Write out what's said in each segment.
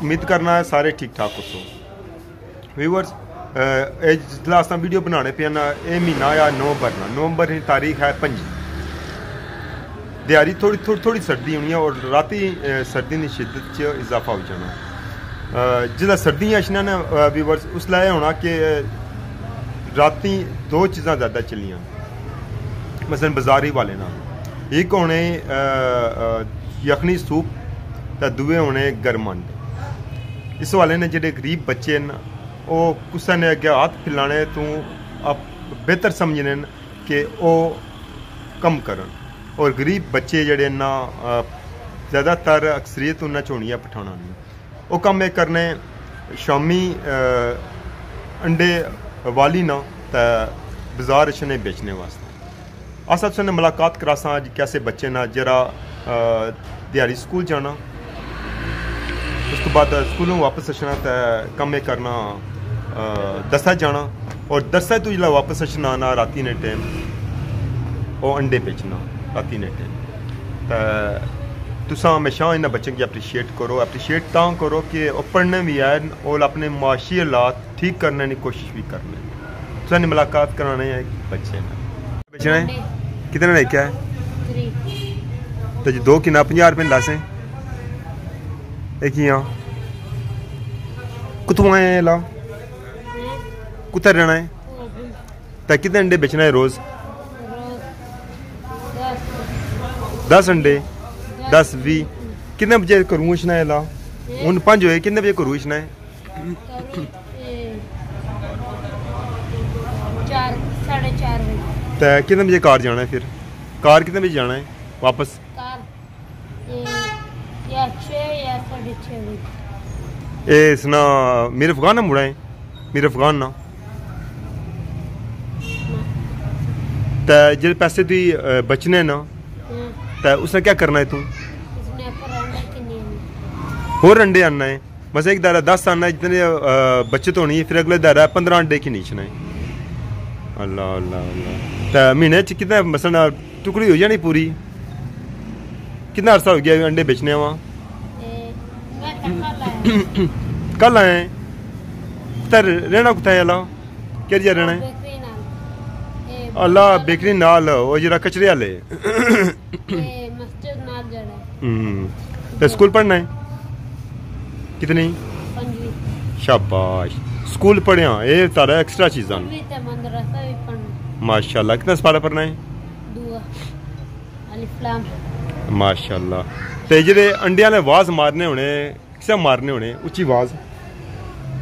उम्मीद करना है सारे ठीक ठाक हो व्यूवर्स जिसलै वीडियो बनाने पे ना एह् म्हीना नवंबर ना। नवंबर दी तारीख है पंजी। देआरी थोड़ी थोड़ी थोड़ी सर्दी होनी है और राती सर्दी की शिद्दत इजाफा हो जाना। जिसलै सर्दी अच्छा ना व्यूवर्स उसलै होना कि राती दो चीज़ां ज़्यादा चलियाँ। मसलन बजारी वाले ना एक होने यखनी सूप ते दुए होने गर्मंड ਇਸ ਵਾਲੇ ਨੇ ਜਿਹੜੇ ਗਰੀਬ ਬੱਚੇ ਨੇ ਉਹ ਕਿਸੇ ਨੇ ਅੱਗੇ ਹੱਥ ਫਿਲਾਣੇ ਤੋਂ ਆਪ ਬਿਹਤਰ ਸਮਝਣੇ ਨੇ ਕਿ ਉਹ ਕੰਮ ਕਰਨ। ਔਰ ਗਰੀਬ ਬੱਚੇ ਜਿਹੜੇ ਨਾ ਜ਼ਿਆਦਾਤਰ ਅਕਸਰੀਅਤ ਉਹਨਾਂ ਚ ਹੋਣੀ ਪਠਾਣਾ ਨੂੰ ਉਹ ਕੰਮ ਇਹ ਕਰਨੇ ਸ਼ਾਮੀ ਅੰਡੇ ਵਾਲੀ ਨਾ ਤਾਂ ਬਾਜ਼ਾਰ ਚ ਨੇ ਵੇਚਣੇ ਵਾਸਤੇ। ਅਸਲ ਚ ਨੇ ਮੁਲਾਕਾਤ ਕਰਾਸਾਂ ਅੱਜ ਕੈਸੇ ਬੱਚੇ ਨਾ ਜਿਹੜਾ ਦਿਹਾੜੀ ਸਕੂਲ ਜਾਣਾ ਤੋਂ ਬਾਅਦ ਸਕੂਲੋਂ ਵਾਪਸ ਅਸ਼ਨਾ ਤਾਂ ਕੰਮ ਇਹ ਕਰਨਾ ਅ, ਦਸਾ ਜਾਣਾ ਔਰ ਦਸਾ ਤੋਂ ਜਿਹੜਾ ਵਾਪਸ ਅਸ਼ਨਾ ਨਾ ਰਾਤੀ ਨੇ ਟਾਈਮ ਉਹ ਅੰਡੇ ਵੇਚਣਾ ਰਾਤੀ ਨੇ ਟਾਈਮ ਤਾਂ ਤੁਸੀਂ ਹਮੇਸ਼ਾ ਇਹਨਾਂ ਬੱਚਿਆਂ की ਅਪਰੀਸ਼ੀਏਟ ਕਰੋ ਅਪਰੀਸ਼ੀਏਟ ਤਾਂ ਕਰੋ ਕਿ ਉਹ ਪੜ੍ਹਨੇ ਵੀ ਆਏ ਔਰ ਆਪਣੇ ਮਾਸ਼ੀ ਹਾਲਾਤ ਠੀਕ ਕਰਨੇ ਦੀ ਕੋਸ਼ਿਸ਼ ਵੀ ਕਰਨੇ ਤੁਹਾਨੂੰ ਮੁਲਾਕਾਤ ਕਰਾਣੇ ਹੈ ਬੱਚੇ ਨਾਲ ਵੇਚਣਾ ਹੈ ਕਿਤਨੇ ਲੈ ਕੇ ਆਏ थ्री ਤੇ ਜੀ ਦੋ ਕਿੰਨਾ 50 ਰੁਪਏ ਲਾਸੇ ਇਹ कितों आए ला? कुत्ता रहना है? तो कितने अंडे बेचना है रोज? दस अंडे? दस भी कितने बजे घरू इछना है ला हूँ पाँच होए कितने बजे घरू इछना है तो कितने बजे कार जाना है फिर? कार कितने बजे जाना है? वापस? कार या या ये इसना मेरे अफगान ना मुड़ा है मेरे अफगान ना। तो जो पैसे तू बचने ना तो उसने क्या करना है तू? होर अंडे आना है। बस एक दायरा दस आना है जितने बचत तो होनी है फिर अगले दायरा पंद्रह अंडे की नीचना है अल्लाह अल्लाह अल्लाह। तो महीने कितना मसला टुकड़ी हो जानी पूरी? कितना अरसा हो गया अंडे बेचने वहाँ कल आए तर रहना कुत्ता है अल्लाह? केर जा रहना है? अल्लाह बेकरी नाल वो जरा कचरे वाले हम्म तो स्कूल पढ़ना है? कितनी? शाबाश। स्कूल पढ़िया ये तारा एक्स्ट्रा चीज़ां माशाल्लाह कितना सपारा पढ़ना है? माशाल्लाह। ते जेह्ड़े अंडे आह्ले आवाज़ मारने होने किसे मारने होने? उच्ची आवाज़।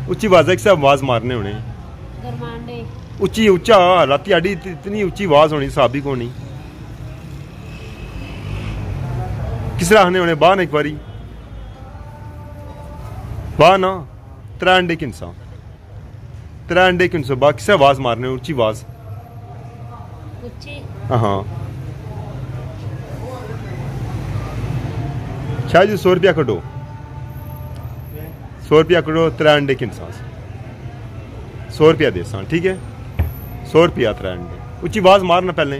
उच्ची आवाज़ किसे आवाज़ मारने होने? गरमांडे उच्ची उच्चा राती आड़ी इत- इतनी उच्ची आवाज़ होनी साबिक होनी। किस तरह होने? बाहर एक बारी। बाहर ना त्रै अंडे किनसा त्रै अंडे किनसो बा किसे आवाज़ मारने उच्ची आवाज़। हाँ। शायद सौ रुपया कटो। सौ रुपया कटो त्रै अंडे किनसा सौ रुपया दे सा ठीक है सौ रुपया त्रै अंडे उच्ची आवाज मारना पहले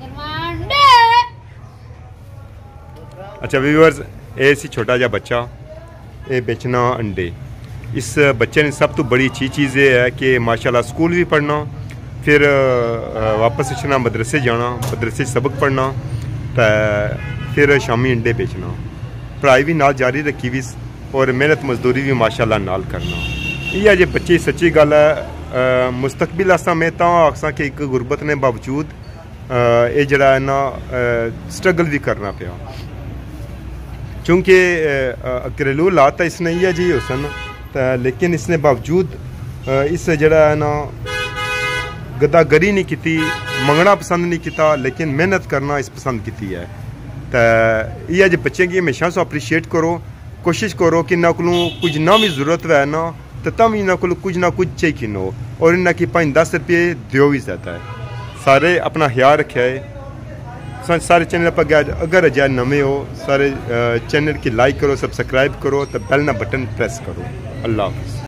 गरमांडे अच्छा व्यूअर्स ਇਹ ਸੀ ਛੋਟਾ ਜਿਹਾ ਬੱਚਾ ਇਹ ਵੇਚਣਾ ਅੰਡੇ ਇਸ ਬੱਚੇ ਨੇ ਸਭ ਤੋਂ ਬੜੀ ਅੱਛੀ ਚੀਜ਼ ਇਹ ਹੈ ਕਿ ਮਾਸ਼ਾਅੱਲਾ ਸਕੂਲ ਵੀ ਪੜ੍ਹਨਾ ਫਿਰ ਅ, ਵਾਪਸ ਅਚਣਾ ਮਦਰਸੇ ਜਾਣਾ ਮਦਰਸੇ 'ਚ ਸਬਕ ਪੜ੍ਹਨਾ ਤਾਂ ਫਿਰ ਸ਼ਾਮੀ ਅੰਡੇ ਵੇਚਣਾ ਪੜ੍ਹਾਈ ਵੀ ਨਾਲ ਜਾਰੀ ਰੱਖੀ ਵੀ ਔਰ ਮਿਹਨਤ ਮਜ਼ਦੂਰੀ ਵੀ ਮਾਸ਼ਾਅੱਲਾ ਨਾਲ ਕਰਨਾ ਇਹ ਹੈ ਜੇ ਬੱਚੇ ਸੱਚੀ ਗੱਲ ਹੈ ਅ, ਮੁਸਤਕਬਲ ਅਸਾਂ ਮੈਂ ਤਾਂ ਆਖਸਾਂ ਕਿ ਇੱਕ ਗੁਰਬਤ ਨੇ ਬਾਵਜੂਦ ਅ, ਇਹ ਜਿਹੜਾ ਹੈ ਨਾ ਸਟਰਗਲ ਵੀ ਕਰਨਾ ਪਿਆ चूँकि घरेलू हालात तो इसने इयै जी हो सन ते लेकिन इसने बावजूद अ, इस जेह्ड़ा है ना गद्दागरी नहीं कीती मंगना पसंद नहीं कीता लेकिन मेहनत करना इस पसंद कीती है ते इयै जे बच्चें गी हमेशा सो अप्रीशिएट करो कोशिश करो कि को कुछ ना भी ज़रूरत है ना तो तां भी इन्ना कुछ ना कुछ चाहिए किनो और इन्ना पाँच दस रुपये दियो भी जाता है। सारे अपना ख्याल रखे है सारे चैनल पर अगर अजय नवे हो, सारे चैनल की लाइक करो, सब्सक्राइब करो तो बेल ना बटन प्रेस करो। अल्लाह हाफिज़।